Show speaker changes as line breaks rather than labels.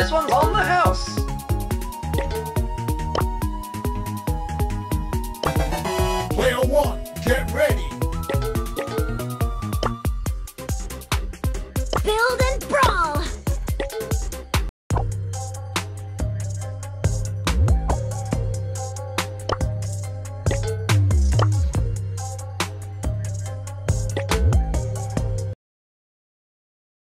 This one on the house.
Player one, get ready.
Build it.